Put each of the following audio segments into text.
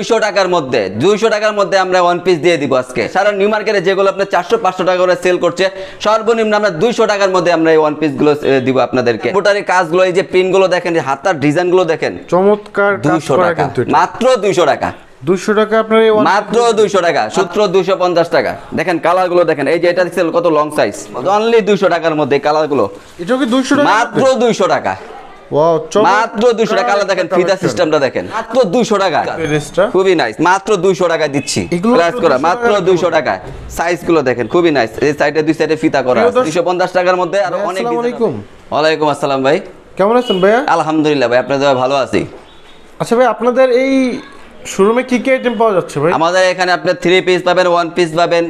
দুইশো টাকার মধ্যে দুইশো টাকার মধ্যে আমরা ওয়ান পিস দিয়ে দিব আজকে। সারা নিউ মার্কেটে যেগুলো আপনার চারশো পাঁচশো টাকা করে সেল করছে সর্বনিম্ন আমরা দুইশো টাকার মধ্যে আমরা এই ওয়ান পিসগুলো দিব আপনাদেরকে। মোটারি কাজগুলো এই যে প্রিন্টগুলো দেখেন হাতার ডিজাইনগুলো দেখেন চমৎকার দুইশো টাকা। মাত্র দুইশো টাকা। দুইশো টাকা আপনার মাত্র দুইশো টাকা সূত্র দুইশো পঞ্চাশ টাকা। দেখেন কালারগুলো দেখেন এই যে এটা দেখছেন কত লং সাইজ অনলি দুইশো টাকার মধ্যে কালারগুলো কি টাকা? মাত্র দুইশো টাকা। ওয়াও মাত্র দুইশো টাকা। কালার দেখেন ফিতা সিস্টেমটা দেখেন। মাত্র দুইশো টাকা খুবই নাইস মাত্র দুইশো টাকা দিচ্ছি। প্লাস করা 200 মাত্র টাকায় সাইজগুলো দেখেন খুবই নাইস এই সাইডে দুই সাইডে ফিতা করা প্রিয় পঞ্চাশ টাকার মধ্যে আর অনেক আসসালামু design আলাইকুম। আছে। ওয়ালাইকুম আসসালাম ভাই। কেমন আছেন ভাইয়া? আলহামদুলিল্লাহ ভাই আপনাদের ভালো আছি। আচ্ছা ভাই আপনাদের এই শোরুমে কি কি আইটেম পাওয়া যাচ্ছে ভাই? আমাদের এখানে আপনি থ্রি পিস পাবেন ওয়ান পিস পাবেন।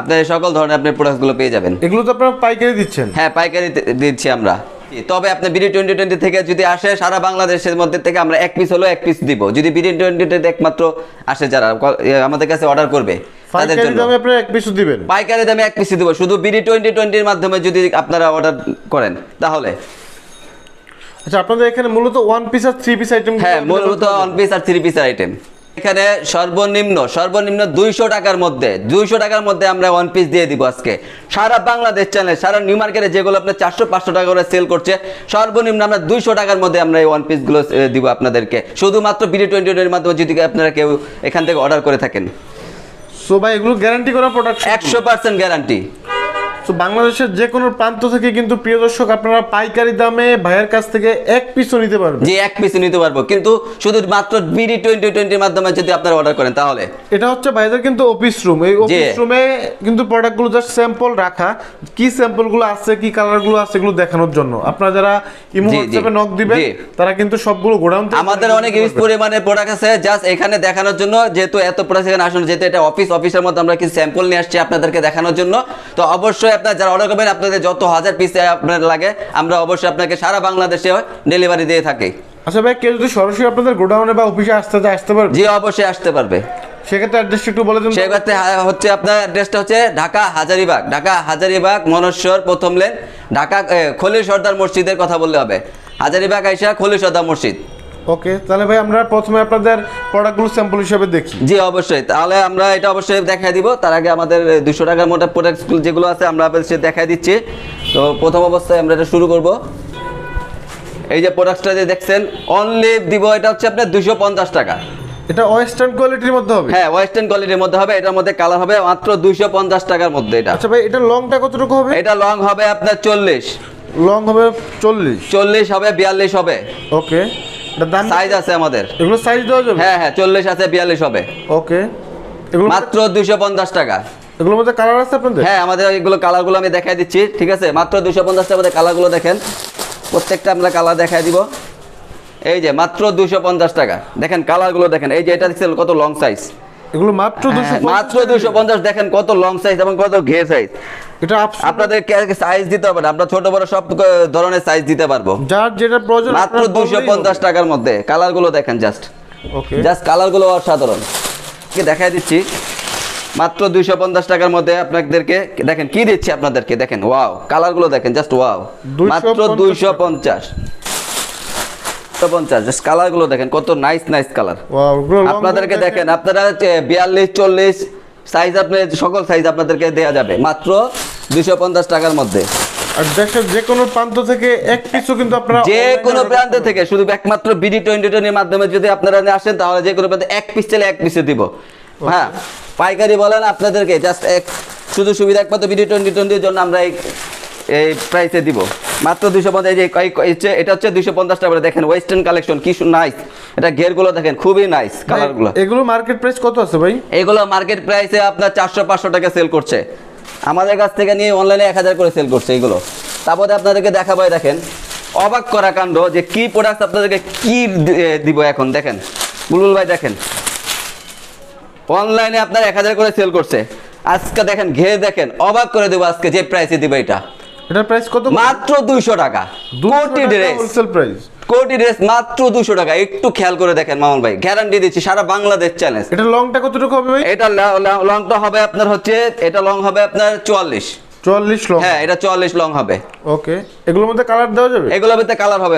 আপনার সকল ধরনের আপনি প্রোডাক্টগুলো পেয়ে যাবেন। এগুলো তো আপনারা পাইকারি দিচ্ছেন। হ্যাঁ পাইকারি দিচ্ছি আমরা। তবে আপনি বিডি টোয়েন্টি টোয়েন্টি থেকে যদি আসে সারা বাংলাদেশের মধ্যে থেকে আমরা এক পিস হলেও এক পিস দিব। যদি বিডি টোয়েন্টি একমাত্র আসে যারা আমাদের কাছে অর্ডার করবে তাদের জন্য। এক দিবেন। পাইকারি দামে এক পিস দিব। শুধু বিডি টোয়েন্টি টোয়েন্টির মাধ্যমে যদি আপনারা অর্ডার করেন তাহলে। আচ্ছা আপনাদের এখানে মূলত ওয়ান পিস আর থ্রি পিস আইটেম হ্যাঁ মূলত ওয়ান পিস আর থ্রি পিস আইটেম এখানে সর্বনিম্ন সর্বনিম্ন দুইশো টাকার মধ্যে দুইশো টাকার মধ্যে আমরা ওয়ান পিস দিয়ে দিব আজকে। সারা বাংলাদেশ চ্যানেল সারা নিউ মার্কেটে যেগুলো আপনার চারশো পাঁচশো টাকা করে সেল করছে সর্বনিম্ন আমরা দুইশো টাকার মধ্যে আমরা এই ওয়ান পিসগুলো দিব আপনাদেরকে। শুধুমাত্র বিডি টোয়েন্টি টোয়েন্টির মাধ্যমে যদি আপনারা কেউ এখান থেকে অর্ডার করে থাকেন। সো ভাই এগুলো গ্যারান্টি করা প্রোডাক্ট একশো পার্সেন্ট গ্যারান্টি তো বাংলাদেশের যে কোনো প্রান্ত থেকে কিন্তু প্রিয় দর্শক আপনারা পাইকারি দামে ভাইয়ের কাছ থেকে এক পিসও নিতে পারবেন। যে এক পিস নিতে পারব। কিন্তু শুধু মাত্র বিডি টোয়েন্টি টোয়েন্টির মাধ্যমে যদি আপনারা অর্ডার করেন তাহলে? এটা হচ্ছে ভাইদের কিন্তু অফিস রুম এই অফিস রুমে কিন্তু প্রোডাক্টগুলো জাস্ট স্যাম্পল রাখা। কি স্যাম্পলগুলো আছে কি কালারগুলো আছে এগুলো দেখানোর জন্য। আপনারা যারা ইমো হোয়াটসঅ্যাপে নক দিবেন তারা কিন্তু সবগুলো গোডাউন আমাদের অনেক ইউজ পরিমাণে প্রোডাক্ট আছে। জাস্ট এখানে দেখানোর জন্য যেহেতু এত প্রোডাক্ট এখানে আসুন যেহেতু এটা অফিস অফিসের মধ্যে আমরা কিছু স্যাম্পল নিয়ে আসছি আপনাদেরকে দেখানোর জন্য। তো অবশ্যই আপনারা যারা অর্ডার করবেন আপনাদের যত হাজার পিস আপনার লাগে আমরা অবশ্যই আপনাকে সারা বাংলাদেশে ডেলিভারি দিয়ে থাকি। আচ্ছা ভাই কেউ যদি সরাসরি আপনাদের গোডাউনে বা অফিসে আসতে চায় আসতে পারবে? জি অবশ্যই আসতে পারবে। সেক্ষেত্রে অ্যাড্রেসটা একটু বলে দিন সেক্ষেত্রে হচ্ছে আপনার অ্যাড্রেসটা হচ্ছে ঢাকা হাজারিবাগ। ঢাকা হাজারিবাগ মনস্বর প্রথম লেন। ঢাকা খলিল সর্দার মসজিদের কথা বললে হবে। হাজারিবাগ আইসা খলিল সর্দার মসজিদ। ওকে তাহলে ভাই আমরা প্রথমে আপনাদের প্রোডাক্টগুলো স্যাম্পল হিসেবে দেখি। জি অবশ্যই। তাহলে আমরা এটা অবশ্যই দেখাই দিব। তার আগে আমাদের দুশো টাকার মতো প্রোডাক্ট যেগুলো আছে আমরা সাথে দেখাই দিচ্ছি। তো প্রথম অবস্থায় আমরা এটা শুরু করব। এই যে প্রোডাক্টটা যে দেখছেন অনলি দিব এটা হচ্ছে আপনার দুশো পঞ্চাশ টাকা। এটা ওয়েস্টার্ন কোয়ালিটির মধ্যে হবে? হ্যাঁ ওয়েস্টার্ন কোয়ালিটির মধ্যে হবে। এটার মধ্যে কালার হবে মাত্র দুশো পঞ্চাশ টাকার মধ্যে এটা। আচ্ছা ভাই এটা লংটা কতটুকু হবে? এটা লং হবে আপনার চল্লিশ। লং হবে চল্লিশ। চল্লিশ হবে বিয়াল্লিশ হবে। ওকে দাম সাইজ আছে আমাদের। এগুলো সাইজ দেওয়া যাবে? হ্যাঁ হ্যাঁ চল্লিশ আছে বিয়াল্লিশ হবে। ওকে এগুলো মাত্র দুশো পঞ্চাশ টাকা। এগুলোর মধ্যে কালার আছে আপনাদের? হ্যাঁ আমাদের এগুলো কালারগুলো আমি দেখাই দিচ্ছি ঠিক আছে? মাত্র দুশো পঞ্চাশ টাকা মধ্যে কালারগুলো দেখেন। প্রত্যেকটা আমরা কালার দেখাই দিব। এই যে মাত্র দুশো পঞ্চাশ টাকা। দেখেন কালারগুলো দেখেন। এই যে এটা দেখছেন কত লং সাইজ এগুলো মাত্র দুশো মাত্র দুশো পঞ্চাশ দেখেন কত লং সাইজ এবং কত ঘে সাইজ এটা আপস- আপনাদের সাইজ দিতে হবে না আমরা ছোট বড় সব ধরনের সাইজ দিতে পারব। যার যেটা প্রয়োজন মাত্র আপনারা দুশো বললেই পঞ্চাশ টাকার মধ্যে কালারগুলো দেখেন জাস্ট ওকে জাস্ট কালারগুলো অসাধারণ। কে দেখাই দিচ্ছি। মাত্র দুইশো পঞ্চাশ টাকার মধ্যে আপনাদেরকে দেখেন কি দিচ্ছি আপনাদেরকে? দেখেন ওয়াও কালারগুলো দেখেন জাস্ট ওয়াও মাত্র দুইশো পঞ্চাশ। পঞ্চাশ দেখেন কত নাইস নাইস কালার Wow, এগুলো long আপনাদেরকে দেখেন। দেখেন আপনারা বিয়াল্লিশ চল্লিশ সাইজ আপনি সকল সাইজ আপনাদেরকে দেওয়া যাবে। মাত্র দুইশো পঞ্চাশ টাকার মধ্যে। আর দেশের যে কোনো প্রান্ত থেকে এক পিসও কিন্তু আপনারা যে কোনো প্রান্ত থেকে শুধু একমাত্র বিডি টোয়েন্টি টোয়েন্টির মাধ্যমে যদি আপনারা আসেন তাহলে যে কোনো প্রান্তে এক পিস চাইলে এক পিসে দিব। হ্যাঁ পাইকারি বলেন আপনাদেরকে জাস্ট এক শুধু সুবিধা একমাত্র বিডি টোয়েন্টি টোয়েন্টির জন্য আমরা এই এই প্রাইসে দিব। মাত্র দুশো পঞ্চাশ যে এটা হচ্ছে দুশো পঞ্চাশ টাকা। দেখেন ওয়েস্টার্ন কালেকশন কি নাইস এটা দেখেন খুবই নাইস কালারগুলো এগুলো মার্কেট প্রাইস কত আছে ভাই? এগুলো মার্কেট প্রাইসে আপনার চারশো পাঁচশো টাকা সেল করছে। আমাদের কাছ থেকে নিয়ে অনলাইনে এক হাজার করে সেল করছে এগুলো। তারপরে আপনাদেরকে দেখাবো দেখেন অবাক করা কাণ্ড যে কি প্রোডাক্ট আপনাদেরকে কি দিব এখন দেখেন। বুলবুল ভাই দেখেন। অনলাইনে আপনার এক হাজার করে সেল করছে। আজকে দেখেন ঘেয়ে দেখেন অবাক করে দেবো আজকে যে প্রাইসে দিব এটা। এটার প্রাইস কত মাত্র দুইশো টাকা। কোটি ড্রেস হোলসেল প্রাইস কোটি ড্রেস মাত্র দুশো টাকা। একটু খেয়াল করে দেখেন মামুন ভাই। গ্যারান্টি দিচ্ছি সারা বাংলাদেশ চ্যালেঞ্জ এটা লংটা কতটুকু হবে ভাই? এটা লংটা হবে আপনার হচ্ছে এটা লং হবে আপনার চুয়াল্লিশ। চুয়াল্লিশ লং হ্যাঁ এটা চুয়াল্লিশ লং হবে। ওকে এগুলোর মধ্যে কালার দেওয়া যাবে? এগুলোর কালার হবে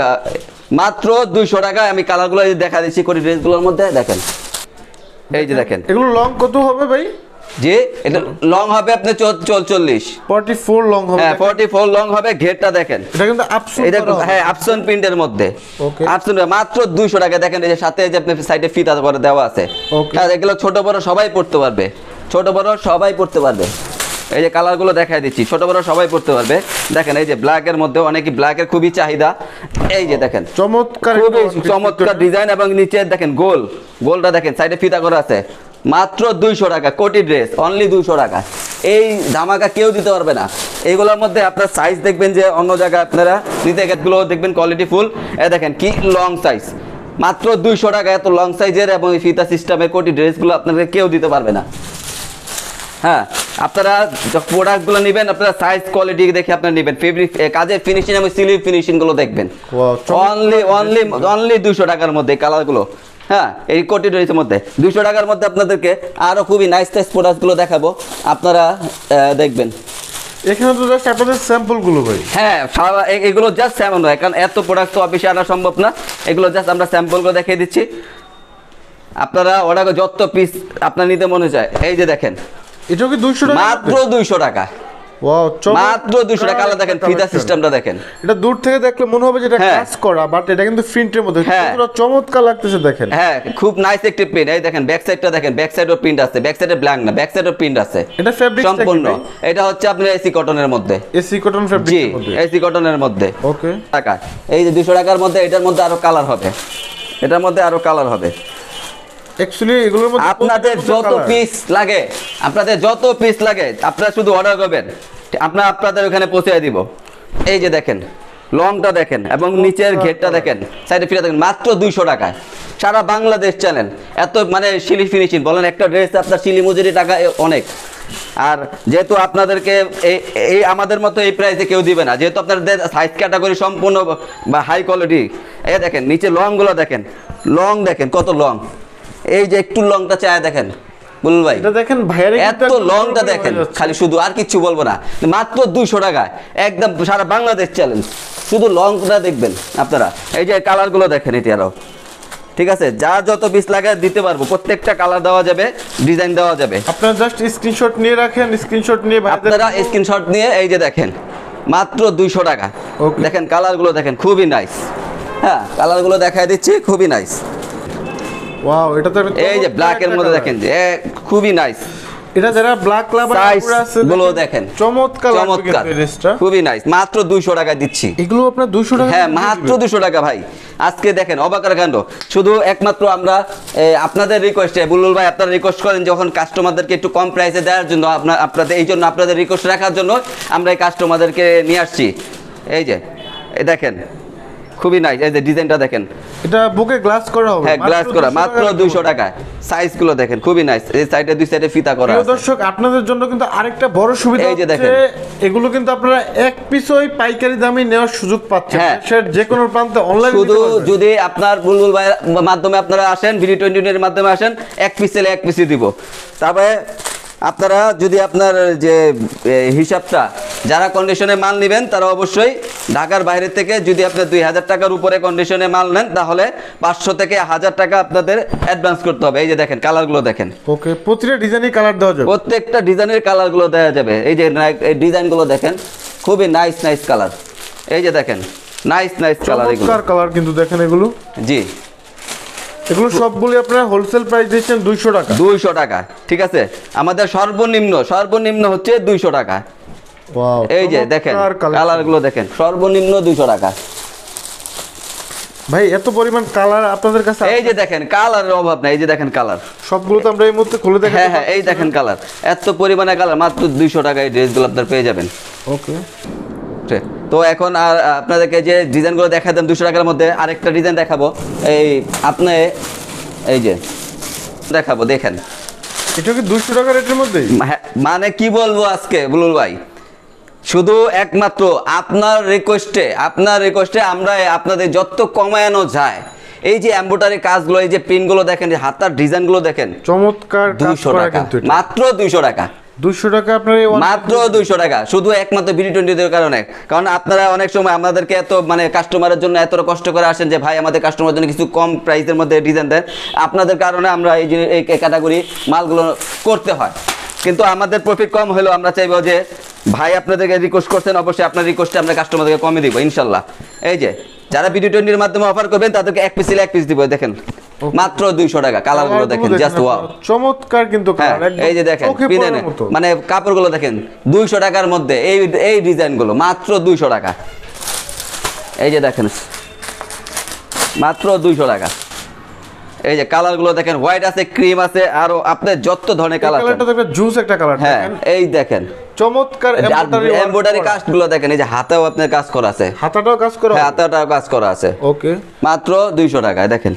মাত্র দুইশো টাকা। আমি কালারগুলো দেখা দিচ্ছি ড্রেসগুলোর মধ্যে দেখেন। এই যে দেখেন। এগুলো লং কত হবে ভাই? যে এটা লং হবে আপনি চল্লিশ। ফর্টি ফোর লং হবে। হ্যাঁ ফর্টি ফোর লং হবে ঘেরটা দেখেন। এটা কিন্তু এটা হ্যাঁ আপসন প্রিন্টের মধ্যে. আপসন মাত্র দুইশো টাকা। দেখেন এই যে সাথে যে আপনি সাইডে ফিতা করে দেওয়া আছে। হ্যাঁ এগুলো ছোট বড় সবাই পড়তে পারবে। ছোট বড় সবাই পড়তে পারবে। এই যে কালারগুলো দেখাই দিচ্ছি। ছোট বড় সবাই পড়তে পারবে। দেখেন এই যে ব্ল্যাকের মধ্যে অনেকই ব্ল্যাকের খুবই চাহিদা। এই যে দেখেন। চমৎকার চমৎকার ডিজাইন এবং নিচে দেখেন গোল। গোলটা দেখেন সাইডে ফিতা করা আছে। মাত্র দুইশো টাকা কোটি ড্রেস অনলি দুইশো টাকা। এই ধামাকা কেউ দিতে পারবে না। এইগুলোর মধ্যে আপনার সাইজ দেখবেন যে অন্য জায়গায় আপনারা নিতে গেটগুলো দেখবেন কোয়ালিটি ফুল এ দেখেন কি লং সাইজ মাত্র দুইশো টাকা এত লং সাইজের এবং এই ফিতা সিস্টেমের কোটি ড্রেসগুলো আপনাদের কেউ দিতে পারবে না। হ্যাঁ আপনারা প্রোডাক্টগুলো নেবেন আপনারা সাইজ কোয়ালিটি দেখে আপনারা নেবেন। ফেব্রিক কাজের ফিনিশিং এবং সিলির ফিনিশিংগুলো দেখবেন। অনলি অনলি অনলি দুশো টাকার মধ্যে কালারগুলো হ্যাঁ এই কোটি ড্রেসের মধ্যে। দুশো টাকার মধ্যে আপনাদেরকে আরও খুবই নাইস নাইস প্রোডাক্টগুলো দেখাবো। আপনারা দেখবেন। এখানে তো জাস্ট আপনাদের স্যাম্পলগুলো ভাই। হ্যাঁ সারা এগুলো জাস্ট স্যাম্পল নয় কারণ এত প্রোডাক্ট তো অফিসে আনা সম্ভব না। এগুলো জাস্ট আমরা স্যাম্পলগুলো দেখিয়ে দিচ্ছি। আপনারা অর্ডার যত পিস আপনার নিতে মনে চায় এই যে দেখেন। এটা কি দুইশো মাত্র দুইশো টাকা। মাত্র দুইশো টাকা। আলাদা দেখেন ফিতা সিস্টেমটা দেখেন। এটা দূর থেকে দেখলে মনে হবে যে এটা হ্যাঁ। কাজ করা বাট এটা কিন্তু প্রিন্টের মধ্যে। হ্যাঁ। চমৎকার লাগতেছে দেখেন। হ্যাঁ খুব নাইস একটি প্রিন্ট এই দেখেন ব্যাক সাইডটা দেখেন ব্যাক সাইডও প্রিন্ট আছে ব্যাক সাইডে ব্ল্যাঙ্ক না ব্যাক সাইডও প্রিন্ট আছে। এটা ফেব্রিক সম্পূর্ণ। এটা হচ্ছে আপনার এসি কটনের মধ্যে। এসি কটন ফেব্রিক এসি কটনের মধ্যে। ওকে টাকা। এই যে দুশো টাকার মধ্যে এটার মধ্যে আরও কালার হবে। এটার মধ্যে আরও কালার হবে। অ্যাকচুয়ালি এগুলোর মধ্যে আপনাদের যত পিস লাগে আপনাদের যত পিস লাগে আপনারা শুধু অর্ডার করবেন। আপনার আপনাদের ওখানে পৌঁছে দিব। এই যে দেখেন লংটা দেখেন এবং নিচের ঘেরটা দেখেন সাইডে ফিরে দেখেন মাত্র দুইশো টাকায়। সারা বাংলাদেশ চ্যানেল এত মানে শিলি ফিনিশিং বলেন একটা ড্রেস আপনার শিলি মজুরি টাকা অনেক। আর যেহেতু আপনাদেরকে এই এই আমাদের মতো এই প্রাইসে কেউ দিবে না যেহেতু আপনাদের সাইজ ক্যাটাগরি সম্পূর্ণ বা হাই কোয়ালিটি এ দেখেন নিচে লংগুলো দেখেন লং দেখেন কত লং এই যে একটু লংটা চায় দেখেন বুলবুল ভাই। এটা দেখেন ভাইয়ারে এত লংটা দেখেন খালি শুধু আর কিচ্ছু বলব না মাত্র দুইশো টাকায় একদম সারা বাংলাদেশ চ্যালেঞ্জ শুধু লংটা দেখবেন আপনারা। এই যে কালারগুলো দেখেন এটি আরও। ঠিক আছে যা যত পিস লাগে দিতে পারব প্রত্যেকটা কালার দেওয়া যাবে ডিজাইন দেওয়া যাবে। আপনারা জাস্ট স্ক্রিনশট নিয়ে রাখেন স্ক্রিনশট নিয়ে আপনারা স্ক্রিনশট নিয়ে এই যে দেখেন মাত্র দুইশো টাকা. দেখেন কালারগুলো দেখেন খুবই নাইস হ্যাঁ কালারগুলো দেখায় দিচ্ছি খুবই নাইস ওয়াও এটা তো এই যে ব্ল্যাক এর মধ্যে দেখেন যে খুবই নাইস এটা যারা ব্ল্যাক ক্লাব সাইজগুলো দেখেন চমৎকার চমৎকার। খুবই নাইস মাত্র দুইশো টাকা দিচ্ছি। এগুলো আপনার 200 টাকা হ্যাঁ মাত্র দিবেন। দুশো টাকা ভাই। আজকে দেখেন অবাকার কাণ্ড। শুধু একমাত্র আমরা আপনাদের রিকোয়েস্টে বুলুল ভাই আপনারা রিকোয়েস্ট করেন যখন কাস্টমারদেরকে একটু কম প্রাইসে দেওয়ার জন্য আপনার আপনাদের এই জন্য আপনাদের রিকোয়েস্ট রাখার জন্য আমরা এই কাস্টমারদেরকে নিয়ে আসছি। এই যে এই দেখেন খুবই নাইস এই যে ডিজাইনটা দেখেন। এটা বুকে গ্লাস করা হবে। হ্যাঁ গ্লাস করা মাত্র দুইশো টাকা সাইজগুলো দেখেন খুবই নাইস এই সাইডে দুই সাইডে ফিতা করা প্রিয়। দর্শক আপনাদের জন্য কিন্তু আরেকটা বড় সুবিধা এই যে দেখেন। এগুলো কিন্তু আপনারা এক পিসই পাইকারি দামে নেওয়ার সুযোগ পাচ্ছেন। হ্যাঁ। দেশের যে কোনো প্রান্তে অনলাইন শুধু যদি আপনার বুলবুল ভাইয়ের মাধ্যমে আপনারা আসেন ভিডি টোয়েন্টি এর মাধ্যমে আসেন এক পিস এক পিসই দিব। তারপরে আপনারা যদি আপনার যে হিসাবটা যারা কন্ডিশনে মাল নেবেন তারা অবশ্যই ঢাকার বাইরে থেকে যদি আপনি দুই হাজার টাকার উপরে কন্ডিশনে মাল নেন তাহলে পাঁচশো থেকে হাজার টাকা আপনাদের অ্যাডভান্স করতে হবে। এই যে দেখেন কালারগুলো দেখেন। ওকে প্রতিটা ডিজাইনই কালার দেওয়া যাবে? প্রত্যেকটা ডিজাইনের কালারগুলো দেওয়া যাবে। এই যে এই ডিজাইনগুলো দেখেন খুবই নাইস নাইস কালার এই যে দেখেন নাইস নাইস কালার কালার কিন্তু দেখেন এগুলো। জি। এগুলো সবগুলি আপনারা হোলসেল প্রাইস দিচ্ছেন দুইশো টাকা। দুইশো টাকা ঠিক আছে? আমাদের সর্বনিম্ন সর্বনিম্ন হচ্ছে দুইশো টাকা। এই যে দেখেন কালারগুলো দেখেন সর্বনিম্ন দুইশো টাকা। ভাই এত পরিমাণ কালার আপনাদের কাছে এই যে দেখেন কালারের অভাব নাই এই যে দেখেন কালার সবগুলো তো আমরা এই মুহূর্তে খুলে দেখেন হ্যাঁ হ্যাঁ এই দেখেন কালার এত পরিমাণে কালার মাত্র দুইশো টাকা এই ড্রেসগুলো আপনার পেয়ে যাবেন। ওকে ঠিক। তো এখন আর আপনাদেরকে যে ডিজাইনগুলো দেখাতাম দুশো টাকার মধ্যে আরেকটা ডিজাইন দেখাবো। এই আপনি এই যে দেখাবো দেখেন। এটা কি দুইশো টাকা রেটের মধ্যে মা- মানে কি বলব আজকে বুলুল ভাই? শুধু একমাত্র আপনার রিকোয়েস্টে আপনার রিকোয়েস্টে আমরা আপনাদের যত কমানো যায় এই যে এম্বোটারি কাজগুলো এই যে প্রিন্টগুলো দেখেন যে হাতার ডিজাইনগুলো দেখেন চমৎকার দুইশো টাকা মাত্র দুইশো টাকা। দুশো টাকা আপনার মাত্র দুইশো টাকা শুধু একমাত্র বিডি টোয়েন্টিদের কারণে। কারণ আপনারা অনেক সময় আমাদেরকে এত মানে কাস্টমারের জন্য এত কষ্ট করে আসেন যে ভাই আমাদের কাস্টমারের জন্য কিছু কম প্রাইসের মধ্যে ডিজাইন দেন। আপনাদের কারণে আমরা এই যে এই ক্যাটাগরি মালগুলো করতে হয়। কিন্তু আমাদের প্রফিট কম হলেও আমরা চাইব যে ভাই আপনাদেরকে রিকোয়েস্ট করছেন অবশ্যই আপনার রিকোয়েস্টে আমরা কাস্টমারদেরকে কমে দিব ইনশাল্লাহ। এই যে যারা ভিডিও টোয়েন্টির মাধ্যমে অফার করবেন তাদেরকে এক পিস এক পিস দিব দেখেন। মাত্র দুইশো টাকা কালারগুলো দেখেন জাস্ট ওয়াও চমৎকার কিন্তু হ্যাঁ এই যে দেখেন মানে কাপড়গুলো দেখেন দুইশো টাকার মধ্যে এই এই ডিজাইনগুলো মাত্র দুইশো টাকা। এই যে দেখেন মাত্র দুইশো টাকা। এই যে কালারগুলো দেখেন হোয়াইট আছে ক্রিম আছে আরও আপনার যত ধরনের কালার কালারটা তো একটা জুস একটা কালার হ্যাঁ এই দেখেন। চমৎকার এমব্রয়ডারি। কাজগুলো দেখেন এই যে হাতেও আপনার কাজ করা আছে। হাতাটাও কাজ করা হ্যাঁ হাতেটাও কাজ করা আছে। ওকে। মাত্র দুইশো টাকায় দেখেন।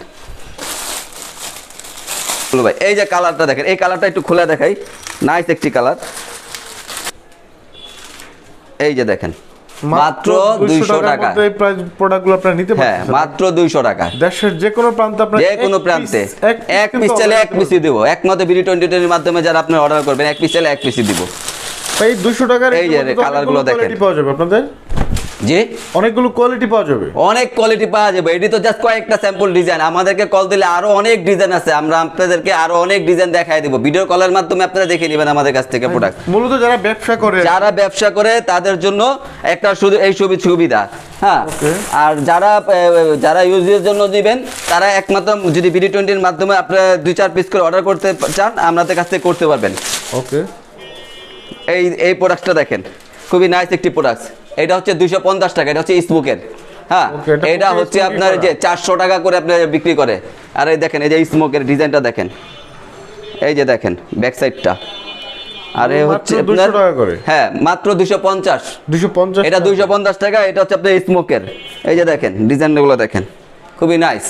ভাই এই যে কালারটা দেখেন এই কালারটা একটু খুলে দেখাই। নাইস একটি কালার এই যে দেখেন। মাত্র দুইশো টাকা। এই প্রাইস প্রোডাক্টগুলো আপনারা নিতে হ্যাঁ মাত্র দুইশো টাকা। দেশের যে কোনো প্রান্তে আপনারা যে কোনো প্রান্তে। এক পিস চাইলে এক পিসই দিব। একমাত্র বিডি এর মাধ্যমে যারা আপনি অর্ডার করবেন এক পিস চাইলে এক পিসই দিব। এই টাকার এই যে কালারগুলো দেখেন। পাওয়া যাবে আপনাদের। জি? অনেকগুলো কোয়ালিটি পাওয়া যাবে। অনেক কোয়ালিটি পাওয়া যাবে। এটি তো জাস্ট কয়েকটা স্যাম্পল ডিজাইন আমাদেরকে কল দিলে আরও অনেক ডিজাইন আছে। আমরা আপনাদেরকে আরও অনেক ডিজাইন দেখাই দিব। ভিডিও কলের মাধ্যমে আপনারা দেখে নেবেন আমাদের কাছ থেকে প্রোডাক্ট মূলত যারা ব্যবসা করে যারা ব্যবসা করে তাদের জন্য একটা শুধু এই সুবি সুবিধা। হ্যাঁ? আর যারা যারা ইউজের জন্য দিবেন তারা একমাত্র যদি বিডি টোয়েন্টির মাধ্যমে আপনারা দুই চার পিস করে অর্ডার করতে চান আমাদের কাছ থেকে করতে পারবেন। ওকে। এই এই প্রোডাক্টটা দেখেন। খুবই নাইস একটি প্রোডাক্ট এটা হচ্ছে দুইশো পঞ্চাশ টাকা এটা হচ্ছে স্মোকের হ্যাঁ এটা হচ্ছে আপনার যে চারশো টাকা করে আপনার বিক্রি করে। আর এই দেখেন এই যে স্মোকের ডিজাইনটা দেখেন। এই যে দেখেন ব্যাক সাইডটা আর হচ্ছে আপনার হ্যাঁ মাত্র দুশো পঞ্চাশ। দুশো পঞ্চাশ এটা দুইশো পঞ্চাশ টাকা এটা হচ্ছে আপনার স্মোকের এই যে দেখেন ডিজাইনগুলো দেখেন। খুবই নাইস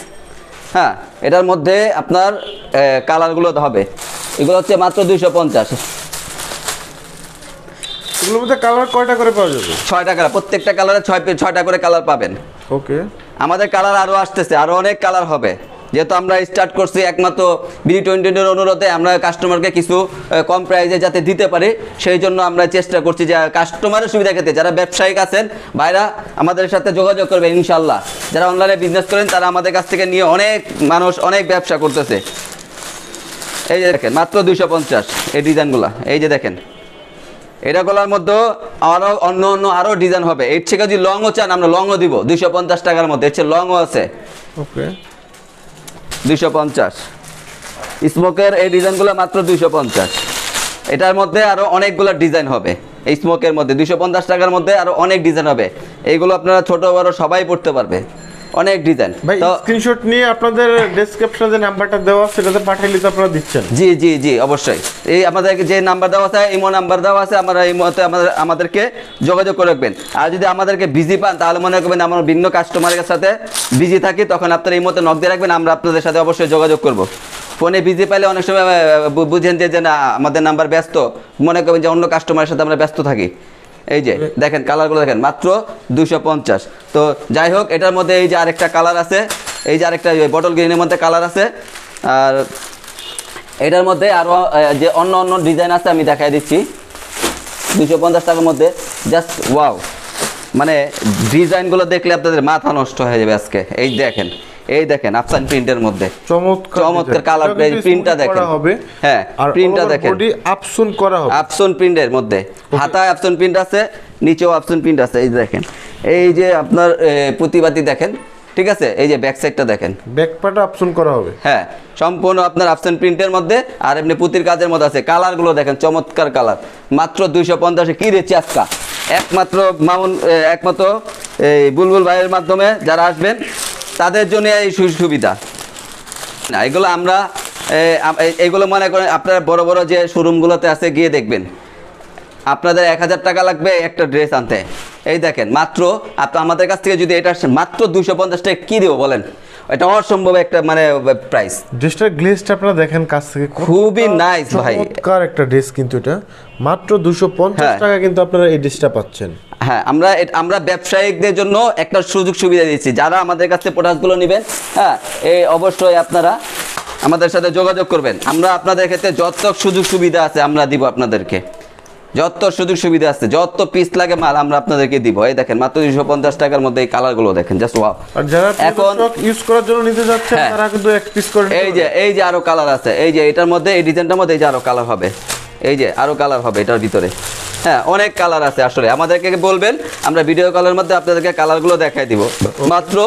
হ্যাঁ এটার মধ্যে আপনার কালারগুলো হবে। এগুলো হচ্ছে মাত্র দুইশো পঞ্চাশ। এগুলোর মধ্যে কালার কয়টা করে পাওয়া যাবে? ছয়টা কালার প্রত্যেকটা কালারে ছয় ছয়টা করে কালার পাবেন। ওকে আমাদের কালার আরও আসতেছে আরও অনেক কালার হবে। যেহেতু আমরা স্টার্ট করছি একমাত্র বি টোয়েন্টির অনুরোধে আমরা কাস্টমারকে কিছু কম প্রাইসে যাতে দিতে পারি সেই জন্য আমরা চেষ্টা করছি যে কাস্টমারের সুবিধা ক্ষেত্রে যারা ব্যবসায়িক আছেন ভাইরা আমাদের সাথে যোগাযোগ করবেন ইনশাল্লাহ যারা অনলাইনে বিজনেস করেন তারা আমাদের কাছ থেকে নিয়ে অনেক মানুষ অনেক ব্যবসা করতেছে। এই যে দেখেন মাত্র দুইশো পঞ্চাশ এই ডিজাইনগুলো এই যে দেখেন। এটা গলার মধ্যে আরও অন্য অন্য আরও ডিজাইন হবে। এর থেকে যদি লংও চান আমরা লংও দিব। দুইশো পঞ্চাশ টাকার মধ্যে। এর চেয়ে লংও আছে। ওকে দুইশো পঞ্চাশ। স্মোকের এই ডিজাইনগুলো মাত্র দুইশো পঞ্চাশ। এটার মধ্যে আরও অনেকগুলো ডিজাইন হবে। এই স্মোকের মধ্যে দুইশো পঞ্চাশ টাকার মধ্যে আরও অনেক ডিজাইন হবে। এইগুলো আপনারা ছোট বড় সবাই পড়তে পারবে। অনেক ডিজাইন ভাই স্ক্রিনশট নিয়ে আপনাদের ডেসক্রিপশনে যে নাম্বারটা দেওয়া সেটাতে পাঠাইলে তো আপনারা দিচ্ছেন। জি জি জি অবশ্যই। এই আমাদের যে নাম্বার দেওয়া আছে ইমো নাম্বার দেওয়া আছে আমরা এই মতে আমাদের আমাদেরকে যোগাযোগ করে রাখবেন। আর যদি আমাদেরকে বিজি পান তাহলে মনে করবেন আমরা ভিন্ন কাস্টমারের সাথে বিজি থাকি তখন আপনারা এই মতে নক দিয়ে রাখবেন আমরা আপনাদের সাথে অবশ্যই যোগাযোগ করব। ফোনে বিজি পাইলে অনেক সময় বুঝেন যে না আমাদের নাম্বার ব্যস্ত। মনে করবেন যে অন্য কাস্টমারের সাথে আমরা ব্যস্ত থাকি। এই যে দেখেন কালারগুলো দেখেন মাত্র দুশো পঞ্চাশ। তো যাই হোক এটার মধ্যে এই যে আরেকটা কালার আছে এই যে আরেকটা বটল গ্রিনের মধ্যে কালার আছে। আর এটার মধ্যে আরও আহ, যে অন্য অন্য ডিজাইন আছে আমি দেখাই দিচ্ছি। দুশো পঞ্চাশ টাকার মধ্যে জাস্ট ওয়াও মানে ডিজাইনগুলো দেখলে আপনাদের মাথা নষ্ট হয়ে যাবে আজকে। এই দেখেন এই দেখেন আফসান প্রিন্টের মধ্যে। চমৎকার চমৎকার printটা smooth দেখেন। হবে। হ্যাঁ, printটা দেখেন। বডি আপসুন করা হবে। আফসন প্রিন্টের মধ্যে। হাতায় আফসন প্রিন্ট আছে নিচেও আফসন প্রিন্ট আছে এই দেখেন। এই যে আপনার প্রতিবাদী দেখেন ঠিক আছে? এই যে ব্যাক সাইডটা দেখেন। ব্যাক পার্টটা আপসুন করা হবে। হ্যাঁ সম্পূর্ণ আপনার আফসান প্রিন্টের মধ্যে আর এমনি পুতির কাজের মধ্যে আছে। কালারগুলো দেখেন চমৎকার কালার মাত্র দুইশো পঞ্চাশে কী দিচ্ছে আজকা? একমাত্র মামুন একমাত্র এই বুলবুল ভাইয়ের মাধ্যমে যারা আসবেন তাদের জন্য এই সুবিধা। না এগুলো আমরা এগুলো মনে করেন আপনারা বড় বড় যে শোরুমগুলোতে আছে গিয়ে দেখবেন। আপনাদের এক হাজার টাকা লাগবে একটা ড্রেস আনতে। এই দেখেন মাত্র আপ- আমাদের কাছ থেকে যদি এটা মাত্র দুশো পঞ্চাশ টাকা কী দেবো বলেন? এটা অসম্ভব একটা মানে প্রাইস ড্রেসটার গ্লেজটা আপনারা দেখেন কাছ থেকে। খুবই নাইস ভাই। চমৎকার একটা ড্রেস কিন্তু এটা। মাত্র দুশো পঞ্চাশ হ্যাঁ। টাকা কিন্তু আপনারা এই ড্রেসটা পাচ্ছেন। হ্যাঁ আমরা আমরা ব্যবসায়িকদের জন্য একটা সুযোগ সুবিধা দিচ্ছি যারা আমাদের কাছে প্রোডাক্টগুলো নেবেন হ্যাঁ এই অবশ্যই আপনারা আমাদের সাথে যোগাযোগ করবেন। আমরা আপনাদের ক্ষেত্রে যত সুযোগ সুবিধা আছে আমরা দিব আপনাদেরকে। যত সুযোগ সুবিধা আছে যত পিস লাগে মাল আমরা আপনাদেরকে দিব। এই দেখেন মাত্র দুশো পঞ্চাশ টাকার মধ্যে এই কালারগুলো দেখেন জাস্ট ওয়াও এখন- ইউজ করার জন্য নিতে যাচ্ছে হ্যাঁ। তারা কিন্তু এক পিস করে এই যে এই যে আরও কালার আছে এই যে এটার মধ্যে এই ডিজাইনটার মধ্যে এই যে আরও কালার হবে। এই যে আরও কালার হবে এটার ভিতরে। হ্যাঁ অনেক কালার আছে আসলে। আমাদেরকে বলবেন আমরা ভিডিও কলের মধ্যে আপনাদেরকে কালারগুলো দেখাই দিব। মাত্র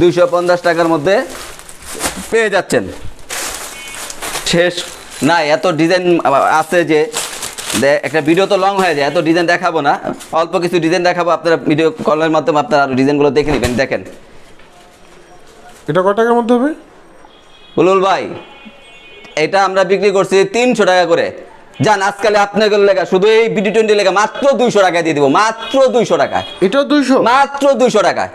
দুইশো পঞ্চাশ টাকার মধ্যে পেয়ে যাচ্ছেন। শেষ না এত ডিজাইন আছে যে একটা ভিডিও তো লং হয়ে যায় এত ডিজাইন দেখাবো না। অল্প কিছু ডিজাইন দেখাবো আপনারা ভিডিও কলের মাধ্যমে আপনারা আরও ডিজাইনগুলো দেখে নেবেন। দেখেন। এটা কত টাকার মধ্যে হবে? বুলুল ভাই এটা আমরা বিক্রি করছি তিনশো টাকা করে। যান আজকাল আপনাদের লেখা শুধু এই বিডি টোয়েন্টি লেখা মাত্র দুইশো টাকা দিয়ে দিব মাত্র দুইশো টাকায়। এটাও দুইশো? মাত্র দুইশো টাকায়।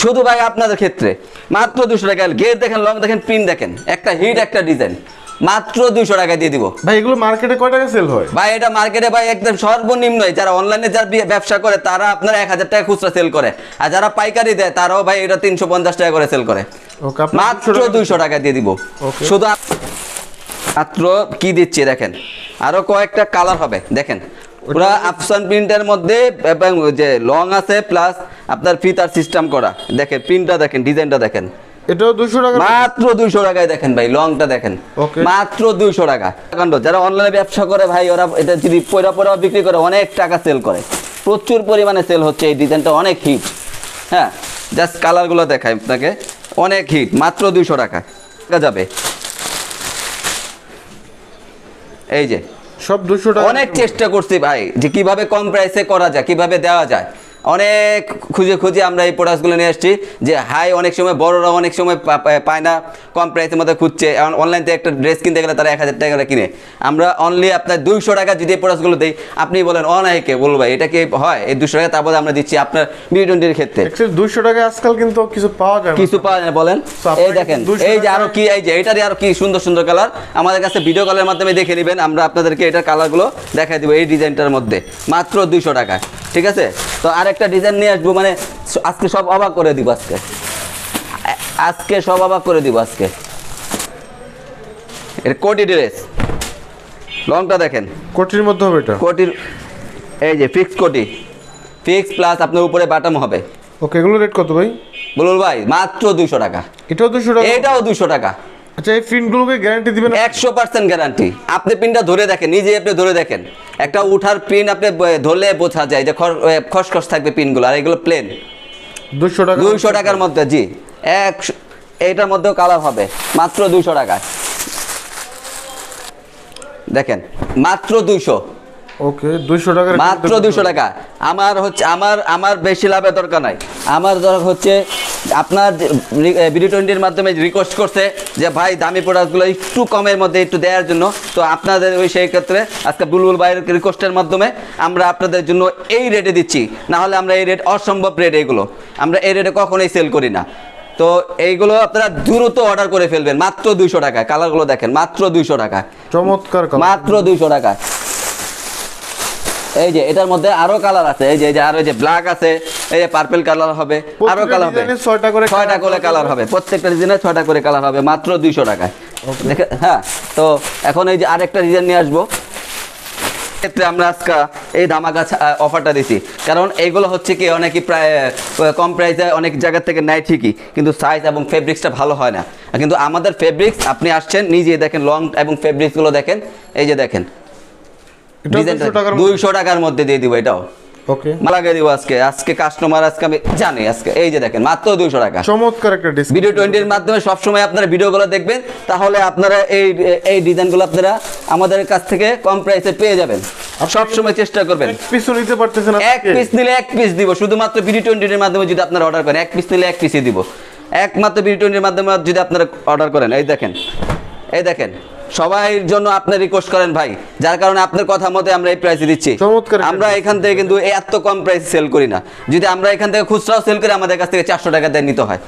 শুধু ভাই আপনাদের ক্ষেত্রে মাত্র দুশো টাকা গেট দেখেন লং দেখেন প্রিন্ট দেখেন একটা হিট একটা ডিজাইন মাত্র দুইশো টাকা দিয়ে দিব। ভাই এগুলো মার্কেটে কয় টাকা সেল হয়? ভাই এটা মার্কেটে ভাই একদম সর্বনিম্ন যারা অনলাইনে যারা ব্যবসা করে তারা আপনার এক হাজার টাকা খুচরা সেল করে। আর যারা পাইকারি দেয় তারাও ভাই এটা তিনশো পঞ্চাশ টাকা করে সেল করে। মাত্র দুইশো টাকা দিয়ে দিব। শুধু মাত্র কি দিচ্ছি দেখেন? আরও কয়েকটা কালার হবে দেখেন। পুরো আফসান প্রিন্টের মধ্যে এবং যে লং আছে প্লাস আপনার ফিতার সিস্টেম করা। দেখেন প্রিন্টটা দেখেন ডিজাইনটা দেখেন। এটাও দুশো টাকা মাত্র দুইশো টাকায় দেখেন ভাই লংটা দেখেন. মাত্র দুইশো টাকা। কাণ্ড যারা অনলাইনে ব্যবসা করে ভাই ওরা এটা যদি পয়রা পয়রা বিক্রি করে অনেক টাকা সেল করে। প্রচুর পরিমাণে সেল হচ্ছে এই ডিজাইনটা অনেক হিট হ্যাঁ জাস্ট কালারগুলো দেখায় আপনাকে। অনেক হিট মাত্র দুইশো টাকা। টাকা যাবে। এই যে সব দুশো টাকা। অনেক চেষ্টা করছি ভাই যে কীভাবে কম প্রাইসে করা যায় কীভাবে দেওয়া যায়। অনেক খুঁজে খুঁজে আমরা এই প্রোডাক্টগুলো নিয়ে আসছি যে হাই অনেক সময় বড়রা অনেক সময় পায় না কম প্রাইসের মধ্যে খুঁজছে। অনলাইন থেকে একটা ড্রেস কিনতে গেলে তারা এক হাজার টাকা কিনে। আমরা অনলি আপনার দুইশো টাকা যদি এই প্রোডাক্টগুলো দিই আপনি বলেন অনায়কে বলব এটা কি হয়? এই দুশো টাকা তারপরে আমরা দিচ্ছি আপনার বি টোয়েন্টির ক্ষেত্রে। দুইশো টাকা আজকাল কিন্তু কিছু পাওয়া যায় কিছু পাওয়া যায় বলেন। এই দেখেন এই যে আরও কি এই যে এটারই আরও কি সুন্দর সুন্দর কালার আমাদের কাছে ভিডিও কলের মাধ্যমে দেখে নেবেন আমরা আপনাদেরকে এটার কালারগুলো দেখাই দিব এই ডিজাইনটার মধ্যে। মাত্র দুইশো টাকা ঠিক আছে? তো আরেকটা ডিজাইন নিয়ে আসব মানে আজকে সব অবাক করে দিব আজকে। আজকে সব অবাক করে দিব আজকে। এটা কোটি ড্রেস লংটা দেখেন। কোটির মধ্যে হবে এটা? কোটির এই যে ফিক্স কোটি। ফিক্স প্লাস আপনার উপরে বাটাম হবে। ওকে এগুলো রেট কত ভাই? বলুন ভাই মাত্র দুইশো টাকা। এটাও দুশো টাকা? এটাও দুশো টাকা। আচ্ছা এই প্রিন্টগুলোকে গ্যারান্টি দিবেন একশো পার্সেন্ট গ্যারান্টি আপনি পিনটা ধরে দেখেন নিজে আপনি ধরে দেখেন। একটা উঠার পিন আপনি ধরলে বোঝা যায় যে খসখস থাকবে পিনগুলো আর এগুলো প্লেন দুশো টাকা দুইশো টাকার মধ্যে জি। এক এইটার মধ্যেও কালার হবে মাত্র দুইশো টাকায় দেখেন মাত্র দুইশো। ওকে দুইশো টাকার মাত্র দুশো টাকা। আমার হচ্ছে আমার আমার বেশি লাভের দরকার নাই। আমার দরকার হচ্ছে আপনার বিডি টোয়েন্টির মাধ্যমে রিকোয়েস্ট করছে যে ভাই দামি প্রোডাক্টগুলো একটু কমের মধ্যে একটু দেওয়ার জন্য। তো আপনাদের ওই সেই ক্ষেত্রে আজকে বুলবুল ভাইয়ের রিকোয়েস্টের মাধ্যমে আমরা আপনাদের জন্য এই রেটে দিচ্ছি। না হলে আমরা এই রেট অসম্ভব রেট এগুলো। আমরা এই রেটে কখনোই সেল করি না। তো এইগুলো আপনারা দ্রুত অর্ডার করে ফেলবেন। মাত্র দুইশো টাকা কালারগুলো দেখেন মাত্র দুইশো টাকা চমৎকার মাত্র দুইশো টাকা এই যে এটার মধ্যে আরও কালার আছে। এই যে এই যে আরও যে ব্ল্যাক আছে এই যে পার্পল কালার হবে আরও কালার হবে। ছয়টা করে ছয়টা করে কালার হবে। প্রত্যেকটা ডিজাইনে ছয়টা করে কালার হবে মাত্র দুইশো টাকায়. দেখে হ্যাঁ তো এখন এই যে আরেকটা ডিজাইন নিয়ে আসব। ক্ষেত্রে আমরা আজকে এই ধামাকা অফারটা দিছি। কারণ এইগুলো হচ্ছে কি অনেকই প্রায় কম প্রাইসে অনেক জায়গা থেকে নেয় ঠিকই কিন্তু সাইজ এবং ফেব্রিক্সটা ভালো হয় না। কিন্তু আমাদের ফেব্রিক্স আপনি আসছেন নিজে দেখেন লং এবং ফেব্রিক্সগুলো দেখেন এই যে দেখেন এটা ডিজাইনটা দুশো টাকার দুইশো টাকার মধ্যে? দিয়ে দিব এটাও। ওকে। লাগিয়ে দিব আজকে। আজকে কাস্টমার আজকে আমি জানি আজকে এই যে দেখেন মাত্র দুইশো টাকা। চমৎকার একটা ডিসকাউন্ট ভিডিও টোয়েন্টির মাধ্যমে সবসময় আপনারা ভিডিওগুলো দেখবেন তাহলে আপনারা এই এই ডিজাইনগুলো আপনারা আমাদের কাছ থেকে কম প্রাইসে পেয়ে যাবেন। সবসময় চেষ্টা করবেন। পিসও নিতে পারতেছেন এক পিস নিলে এক পিস দিব। শুধুমাত্র ভিডিও টোয়েন্টির মাধ্যমে যদি আপনারা অর্ডার করেন এক পিস নিলে এক পিসই দিব। একমাত্র ভিডিও টোয়েন্টির মাধ্যমে যদি আপনারা অর্ডার করেন। এই দেখেন এই দেখেন। সবাই জন্য আপনি রিকোয়েস্ট করেন ভাই যার কারণে আপনার কথা মতে আমরা এই প্রাইসে দিচ্ছি। আমরা এখান থেকে কিন্তু এত কম প্রাইসে সেল করি না। যদি আমরা এখান থেকে খুচরাও সেল করি আমাদের কাছ থেকে চারশো টাকা দিয়ে নিতে হয়।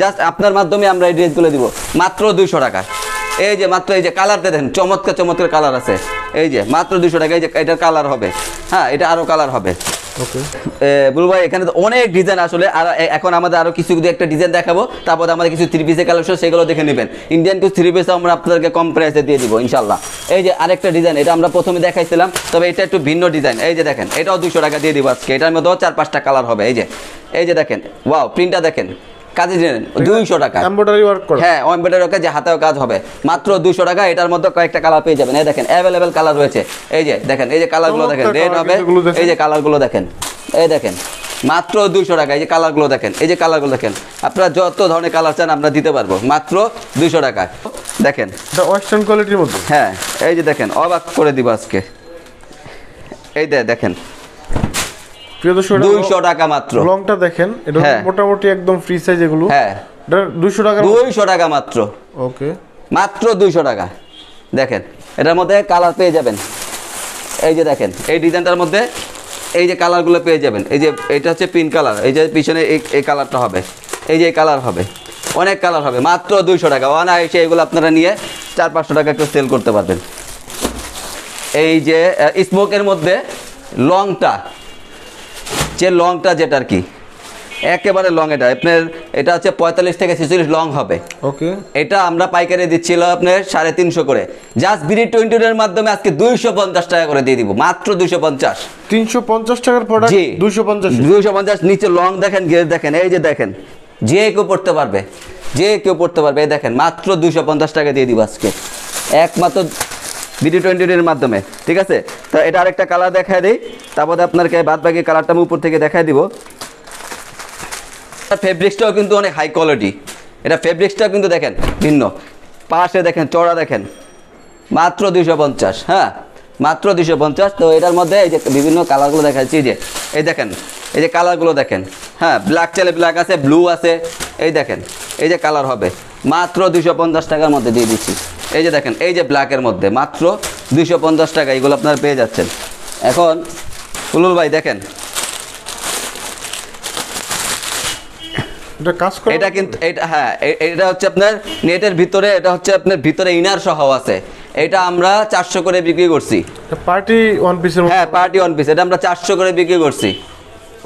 জাস্ট আপনার মাধ্যমে আমরা এই ড্রেসগুলো দিব। মাত্র দুইশো টাকা। এই যে মাত্র এই যে কালারটা দেখেন চমৎকার চমৎকার কালার আছে। এই যে মাত্র দুইশো টাকা। এই যে এটার কালার হবে। হ্যাঁ এটা আরও কালার হবে। অনেক ডিজাইন আসলে। এখন আমাদের কিছু একটা ডিজাইন দেখাবো। তারপর কিছু কালেকশন সেগুলো দেখে নেবেন। ইন্ডিয়ান থ্রি পিস আমরা কম প্রাইসে দিয়ে দিব ইনশাল্লাহ এই যে আরেকটা ডিজাইন এটা আমরা প্রথমে দেখাইছিলাম, তবে এটা একটু ভিন্ন ডিজাইন এই যে দেখেন, এটাও দুশো টাকা দিয়ে দিব আজকে। এটার মধ্যেও চার পাঁচটা কালার হবে। এই যে এই যে দেখেন ওয়াও প্রিন্টটা দেখেন। কাজে দিলেন দুইশো টাকা। এমব্রয়ডারি ওয়ার্ক করা। হ্যাঁ এমব্রয়ডারি কাজ হাতেও কাজ হবে। মাত্র দুশো টাকা এটার মধ্যে কয়েকটা কালার পেয়ে যাবেন। এই দেখেন অ্যাভেলেবেল কালার রয়েছে। এই যে দেখেন এই যে কালারগুলো দেখেন রেড হবে এই যে কালারগুলো দেখেন এই দেখেন মাত্র দুইশো টাকা এই যে কালারগুলো দেখেন এই যে কালারগুলো দেখেন আপনারা যত ধরনের কালার চান আমরা দিতে পারব মাত্র দুইশো টাকা। দেখেন। ওয়েস্টার্ন কোয়ালিটির মধ্যে? হ্যাঁ এই যে দেখেন অবাক করে দিব আজকে। এই দেখেন প্রিয় দর্শক দুইশো টাকা মাত্র। লংটা দেখেন এটা হ্যাঁ। মোটামুটি একদম ফ্রি সাইজ এগুলো। হ্যাঁ। এটা দুইশো টাকা দুইশো টাকা মাত্র। ওকে মাত্র দুইশো টাকা। দেখেন এটার মধ্যে কালার পেয়ে যাবেন। এই যে দেখেন এই ডিজাইনটার মধ্যে এই যে কালারগুলো পেয়ে যাবেন। এই যে এটা হচ্ছে পিঙ্ক কালার এই যে পিছনে এই এই কালারটা হবে। এই যে কালার হবে। অনেক কালার হবে। মাত্র দুইশো টাকা। অনায়াসে এগুলো আপনারা নিয়ে চার পাঁচশো টাকা একটু সেল করতে পারবেন। এই যে স্মোকের মধ্যে লংটা যে লংটা যেটা আর কি একেবারে লং এটা। আপনার এটা হচ্ছে পঁয়তাল্লিশ থেকে ছেচল্লিশ লং হবে। ওকে এটা আমরা পাইকারি দিচ্ছিল আপনার সাড়ে তিনশো করে। জাস্ট বিডি টোয়েন্টি এর মাধ্যমে আজকে দুইশো পঞ্চাশ টাকা করে দিয়ে দিব মাত্র দুইশো পঞ্চাশ। তিনশো পঞ্চাশ টাকার প্রোডাক্ট জি। দুইশো পঞ্চাশ দুইশো পঞ্চাশ নিচে লং দেখেন গেজ দেখেন এই যে দেখেন যে কেউ পড়তে পারবে যে কেউ পড়তে পারবে এই দেখেন মাত্র দুইশো পঞ্চাশ টাকা দিয়ে দিব আজকে। একমাত্র বিডি টোয়েন্টি এর মাধ্যমে, ঠিক আছে? তো এটা আরেকটা কালার দেখায় দিই। তারপরে আপনাকে বাদ বাকি কালারটা আমি উপর থেকে দেখায় দিব। ফেব্রিক্সটাও কিন্তু অনেক হাই কোয়ালিটি এটা ফেব্রিক্সটাও কিন্তু দেখেন, ভিন্ন। পাশে দেখেন চড়া দেখেন। মাত্র দুইশো পঞ্চাশ হ্যাঁ? মাত্র দুইশো পঞ্চাশ। তো এটার মধ্যে এই যে বিভিন্ন কালারগুলো দেখাচ্ছি যে, এই দেখেন, এই যে কালারগুলো দেখেন হ্যাঁ? ব্ল্যাক চালে ব্ল্যাক আছে ব্লু আছে, এই দেখেন, এই যে কালার হবে। মাত্র দুইশো পঞ্চাশ টাকার মধ্যে দিয়ে দিচ্ছি। এই যে দেখেন এই যে ব্ল্যাকের মধ্যে মাত্র দুইশো পঞ্চাশ টাকা এগুলো আপনারা পেয়ে যাচ্ছেন। এখন ফুলুল ভাই দেখেন। এটা কিন্তু এটা হ্যাঁ এটা হচ্ছে আপনার নেটের ভিতরে এটা হচ্ছে আপনার ভিতরে ইনার সহ আছে। এটা আমরা চারশো করে বিক্রি করছি। পার্টি ওয়ান পিসের হ্যাঁ পার্টি ওয়ান পিস এটা আমরা চারশো করে বিক্রি করছি।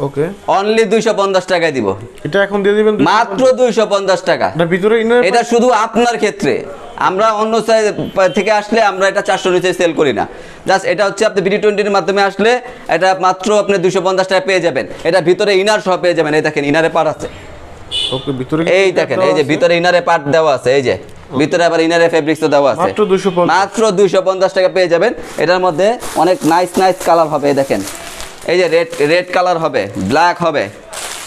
ওকে। অনলি দুইশো পঞ্চাশ টাকায় দিব। এটা এখন দিয়ে দিবেন মাত্র দুইশো পঞ্চাশ টাকা। এটা ভিতরে এটা শুধু আপনার ক্ষেত্রে। আমরা অন্য থেকে আসলে আমরা এটা চারশো নিচে সেল করি না। জাস্ট এটা হচ্ছে আপনি বিডি টোয়েন্টির মাধ্যমে আসলে এটা মাত্র আপনি দুশো পঞ্চাশ টাকা পেয়ে যাবেন। এটা ভিতরে ইনার সহ পেয়ে যাবেন। এই দেখেন ইনারে পার আছে। এই দেখেন এই যে ভিতরে ইনারে পার্ট দেওয়া আছে। এই যে ভিতরে আবার ইনারে ফেব্রিক্স তো দেওয়া আছে। মাত্র 250 মাত্র দুইশো পঞ্চাশ টাকা পেয়ে যাবেন। এটার মধ্যে অনেক নাইস নাইস কালার হবে এই দেখেন। এই যে রেড রেড কালার হবে ব্ল্যাক হবে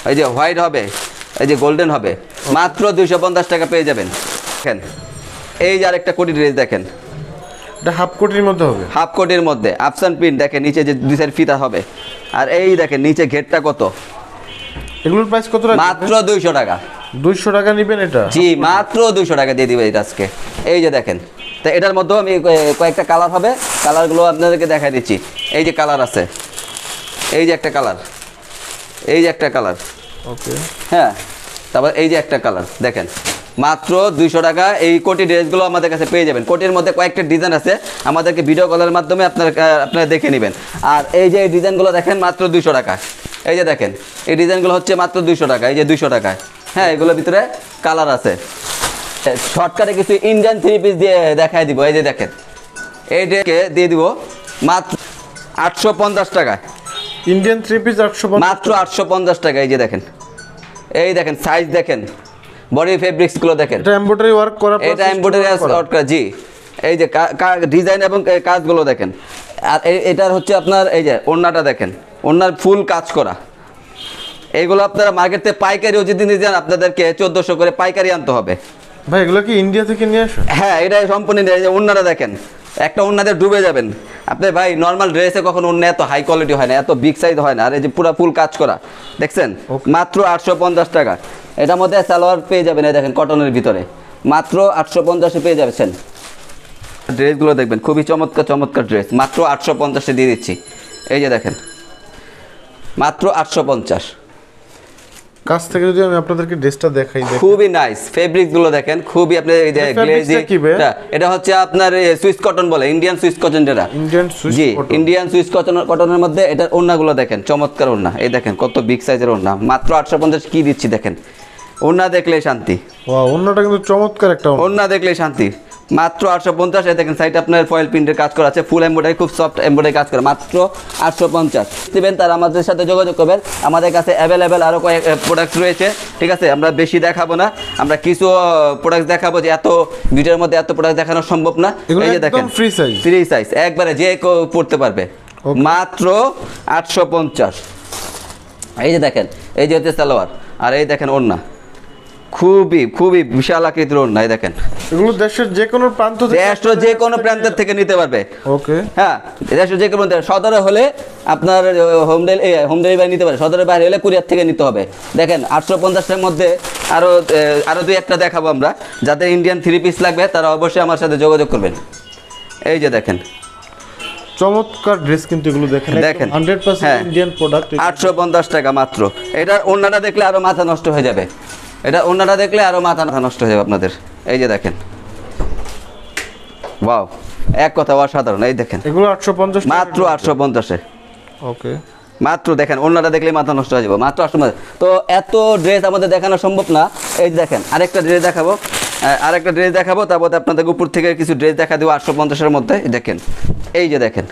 এই যে হোয়াইট হবে এই যে গোল্ডেন হবে। মাত্র দুইশো পঞ্চাশ টাকা পেয়ে যাবেন। দেখেন এই যে আরেকটা কোটি ড্রেস দেখেন। এটা হাফ কোটির মধ্যে হবে। হাফ কোটির মধ্যে। আফসান প্রিন্ট দেখেন নিচে যে দুই সাইড ফিতা হবে। আর এই দেখেন নিচে ঘেরটা কত? এগুলোর প্রাইস কত মাত্র দুইশো টাকা। দুইশো টাকা নিবেন এটা? জি মাত্র দুশো টাকা দিয়ে দিবে এটা আজকে। এই যে দেখেন তো এটার মধ্যেও আমি কয়েকটা কালার হবে। কালারগুলো আপনাদেরকে দেখাই দিচ্ছি। এই যে কালার আছে। এই যে একটা কালার এই যে একটা কালার ওকে হ্যাঁ তারপর এই যে একটা কালার দেখেন। মাত্র দুইশো টাকা। এই কোটি ড্রেসগুলো আমাদের কাছে পেয়ে যাবেন। কোটির মধ্যে কয়েকটা ডিজাইন আছে। আমাদেরকে ভিডিও কলের মাধ্যমে আপনারা আপনারা দেখে নেবেন। আর এই যে ডিজাইনগুলো দেখেন মাত্র দুইশো টাকা। এই যে দেখেন এই ডিজাইনগুলো হচ্ছে মাত্র দুইশো টাকা। এই যে দুইশো টাকায় হ্যাঁ এগুলোর ভিতরে কালার আছে। শর্টকাটে কিছু ইন্ডিয়ান থ্রি পিস দিয়ে দেখাই দিব। এই যে দেখেন এই ড্রেসকে দিয়ে দিব মাত্র আটশো পঞ্চাশ টাকা। ইন্ডিয়ান থ্রি পিস আটশো মাত্র আটশো পঞ্চাশ টাকা। এই যে দেখেন এই দেখেন সাইজ দেখেন। বডি ফেব্রিক্সগুলো দেখেন। এটা এমব্রয়ডারি ওয়ার্ক করা এটা এমব্রয়ডারি করা। ওয়ার্ক করা। জি। এই যে ডিজাইন এবং কাজগুলো দেখেন। আর এটার হচ্ছে আপনার এই যে ওড়নাটা দেখেন। ওড়নার ফুল কাজ করা। এইগুলো আপনারা মার্কেটে পাইকারিও যদি নিয়ে যান আপনাদেরকে চোদ্দোশো করে পাইকারি আনতে হবে। ভাই এগুলো কি ইন্ডিয়া থেকে নিয়ে আসেন হ্যাঁ এটা সম্পূর্ণ এই যে ওড়নাটা দেখেন। একটা ওড়নাতে ডুবে যাবেন। আপনি ভাই নর্মাল ড্রেসে কখন ওড়না এত হাই কোয়ালিটি হয় না এত বিগ সাইজ হয় না। আর এই যে পুরো ফুল কাজ করা। দেখছেন? মাত্র আটশো পঞ্চাশ টাকা। এটার মধ্যে সালোয়ার পেয়ে যাবেন এই দেখেন কটনের ভিতরে। মাত্র আটশো পঞ্চাশে পেয়ে যাচ্ছেন ড্রেসগুলো দেখবেন খুবই চমৎকার চমৎকার ড্রেস। মাত্র আটশো পঞ্চাশে দিয়ে দিচ্ছি। এই যে দেখেন মাত্র আটশো পঞ্চাশ। কাছ থেকে যদি আমি আপনাদেরকে ড্রেসটা দেখাই খুবই নাইস ফেব্রিকগুলো দেখেন খুবই আপনি এই যে গ্লেজি এটা হচ্ছে আপনার সুইস কটন বলে ইন্ডিয়ান সুইস কটন যেটা। ইন্ডিয়ান সুইস জি। ইন্ডিয়ান সুইস কটন কটনের মধ্যে এটার ওড়নাগুলো দেখেন চমৎকার ওড়না। এই দেখেন কত বিগ সাইজের ওড়না। মাত্র আটশো পঞ্চাশ কি দিচ্ছি দেখেন। ওড়না দেখলে শান্তি। অন্যটা কিন্তু চমৎকার একটা। ওড়না দেখলে শান্তি। মাত্র আটশো পঞ্চাশ এই দেখেন সাইড আপনার ফয়েল প্রিন্টের কাজ করা আছে ফুল এমব্রয়ডারি খুব সফট এমব্রয়ডারি কাজ করা মাত্র আটশো পঞ্চাশ। দিবেন তার আমাদের সাথে যোগাযোগ করবেন আমাদের কাছে অ্যাভেলেবেল আরও কয়েক প্রোডাক্ট রয়েছে ঠিক আছে? আমরা বেশি দেখাবো না আমরা কিছু প্রোডাক্ট দেখাবো যে এত ভিডিওর মধ্যে এত প্রোডাক্ট দেখানো সম্ভব না। এই যে দেখেন free size? ফ্রি সাইজ একবারে যে পড়তে পারবে। মাত্র আটশো পঞ্চাশ। এই যে দেখেন এই যে হচ্ছে সালোয়ার আর এই দেখেন ওড়না খুবই খুবই বিশাল আকৃতির ওড়না দেখেন। এগুলো দেশের যে কোনো প্রান্ত থেকে দেশটা যে কোনো প্রান্তের থেকে নিতে পারবে। ওকে। হ্যাঁ দেশের যে কোনো সদরে হলে আপনার হোম ডেলি হোম ডেলিভারি নিতে পারে। সদরের বাইরে হলে কুরিয়ার থেকে নিতে হবে। দেখেন আটশো পঞ্চাশের মধ্যে আরও আরও দুই একটা দেখাবো আমরা। যাদের ইন্ডিয়ান থ্রি পিস লাগবে তারা অবশ্যই আমার সাথে যোগাযোগ করবেন। এই যে দেখেন। চমৎকার ড্রেস কিন্তু এগুলো দেখেন। দেখেন। হান্ড্রেড হ্যাঁ। পার্সেন্ট ইন্ডিয়ান প্রোডাক্ট আটশো পঞ্চাশ টাকা মাত্র। এটা অন্যটা দেখলে আরও মাথা নষ্ট হয়ে যাবে। এটা অন্যটা দেখলে আরও মাথা মাথা নষ্ট হয়ে যাবে আপনাদের। এই যে দেখেন। ওয়াও এক কথা অসাধারণ এই দেখেন। এগুলো আটশো পঞ্চাশ মাত্র আটশো পঞ্চাশে। ওকে। মাত্র দেখেন অন্যটা দেখলে মাথা নষ্ট হয়ে যাবে মাত্র আটশো পঞ্চাশ। তো এত ড্রেস আমাদের দেখানো সম্ভব না। এই যে দেখেন আরেকটা ড্রেস দেখাবো। আরেকটা ড্রেস দেখাবো তারপর আপনাদের উপর থেকে কিছু ড্রেস দেখা দেবো আটশো পঞ্চাশের মধ্যে। এই দেখেন এই যে দেখেন।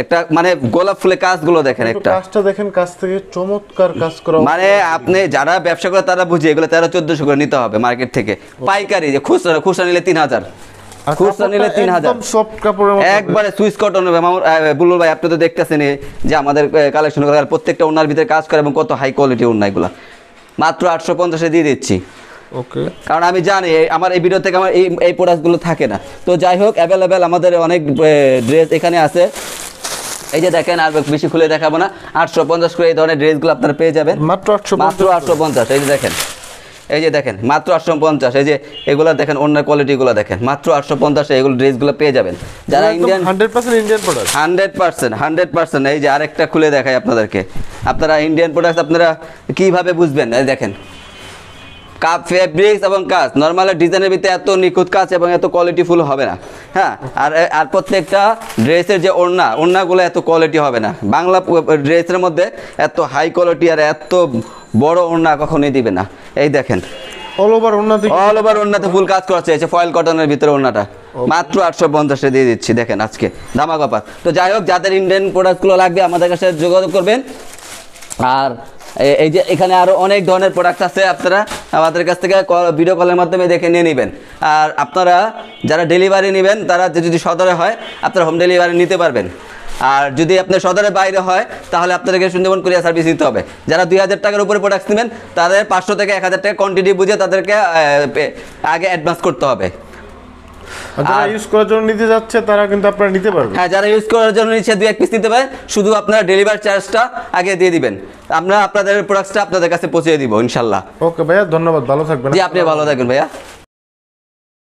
একটা মানে গোলাপ ফুলের কাজগুলো দেখেন একটা। কাজটা দেখেন কাজ থেকে চমৎকার কাজ করা মানে আপনি যারা ব্যবসা করে তারা বুঝে এগুলো তেরো চোদ্দশো করে নিতে হবে মার্কেট থেকে। পাইকারি যে খুচরা খুচরা নিলে তিন হাজার। খুচরা নিলে তিন হাজার। সফট কাপড়ের একবারে সুইচ কটন হবে। মামুর ভাই আপনি তো দেখতেছেন যে আমাদের কালেকশন প্রত্যেকটা ওনার ভিতরে কাজ করে এবং কত হাই কোয়ালিটি মাত্র আটশো পঞ্চাশে দিয়ে দিচ্ছি। ওকে। কারণ আমি জানি আমার এই ভিডিও থেকে আমার এই এই প্রোডাক্টগুলো থাকে না। তো যাই হোক অ্যাভেলেবেল আমাদের অনেক ড্রেস এখানে আছে। এই যে দেখেন আর বেশি খুলে দেখাবো না। আটশো পঞ্চাশ করে এই ধরনের ড্রেসগুলো আপনারা পেয়ে যাবেন। মাত্র আটশো মাত্র আটশো পঞ্চাশ এই যে দেখেন। এই যে দেখেন মাত্র আটশো পঞ্চাশ এই যে এগুলো দেখেন অন্য কোয়ালিটিগুলো দেখেন। মাত্র আটশো পঞ্চাশে এগুলো ড্রেসগুলো পেয়ে যাবেন। যারা Indian hundred percent Indian product hundred percent hundred percent এই যে আরেকটা খুলে দেখাই আপনাদেরকে। আপনারা ইন্ডিয়ান প্রোডাক্ট আপনারা কীভাবে বুঝবেন? এই দেখেন কাপ ফেব্রিক্স এবং কাজ নর্মাল ডিজাইনের ভিতরে এত নিখুঁত কাজ এবং এত কোয়ালিটি ফুল হবে না। হ্যাঁ? আর আর প্রত্যেকটা ড্রেসের যে ওড়না ওড়নাগুলো এত কোয়ালিটি হবে না। বাংলা ড্রেসের মধ্যে এত হাই কোয়ালিটি আর এত বড় ওড়না কখনোই দিবে না। এই দেখেন। অল ওভার অন্য অল ওভার ওড়নাতে ফুল কাজ করা চেয়েছে ফয়েল কটনের ভিতরে ওড়নাটা। মাত্র আটশো পঞ্চাশে দিয়ে দিচ্ছি দেখেন আজকে। ধামাকাপা তো যাই হোক যাদের ইন্ডিয়ান প্রোডাক্টগুলো লাগবে আমাদের কাছে যোগাযোগ করবেন। আর এই যে এখানে আরও অনেক ধরনের প্রোডাক্ট আছে, আপনারা আমাদের কাছ থেকে ভিডিও কলের মাধ্যমে দেখে নিয়ে নেবেন। আর আপনারা যারা ডেলিভারি নেবেন, তারা যদি সদরে হয়, আপনারা হোম ডেলিভারি নিতে পারবেন। আর যদি আপনার সদরের বাইরে হয়, তাহলে আপনাদেরকে সুন্দরবন কুরিয়ার সার্ভিস দিতে হবে। যারা দুই হাজার টাকার উপরে প্রোডাক্ট নেবেন, তাদের পাঁচশো থেকে এক হাজার টাকা কোয়ান্টিটি বুঝে তাদেরকে আগে অ্যাডভান্স করতে হবে। যারা ইউজ করার জন্য নিতে যাচ্ছে তারা কিন্তু আপনারা নিতে পারবেন। হ্যাঁ যারা ইউজ করার জন্য নিচ্ছে দুই এক পিস নিতে পারেন শুধু আপনারা ডেলিভারি চার্জটা আগে দিয়ে দিবেন। আমরা আপনাদের প্রোডাক্টটা আপনাদের কাছে পৌঁছে দিব ইনশাল্লাহ। ওকে ভাইয়া ধন্যবাদ ভালো থাকবেন। জি আপনি ভালো থাকবেন ভাইয়া।